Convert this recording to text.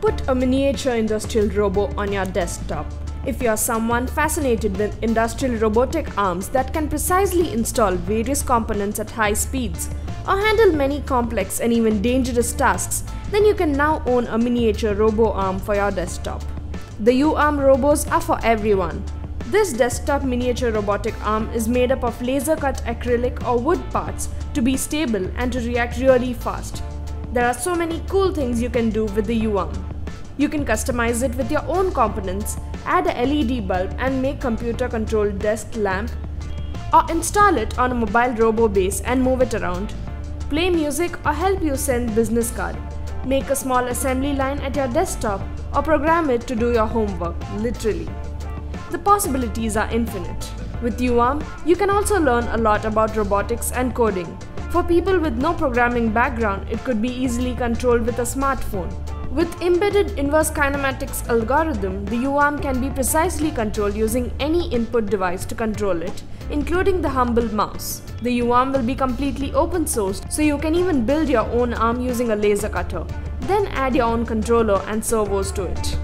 Put a miniature industrial robot on your desktop. If you are someone fascinated with industrial robotic arms that can precisely install various components at high speeds or handle many complex and even dangerous tasks, then you can now own a miniature robo arm for your desktop. The uArm robos are for everyone. This desktop miniature robotic arm is made up of laser cut acrylic or wood parts to be stable and to react really fast. There are so many cool things you can do with the uArm. You can customize it with your own components, add a LED bulb and make computer controlled desk lamp or install it on a mobile robo base and move it around. Play music or help you send business card. Make a small assembly line at your desktop or program it to do your homework, literally. The possibilities are infinite. With uArm, you can also learn a lot about robotics and coding. For people with no programming background, it could be easily controlled with a smartphone. With embedded inverse kinematics algorithm, the uArm can be precisely controlled using any input device to control it, including the humble mouse. The uArm will be completely open sourced, so you can even build your own arm using a laser cutter. Then add your own controller and servos to it.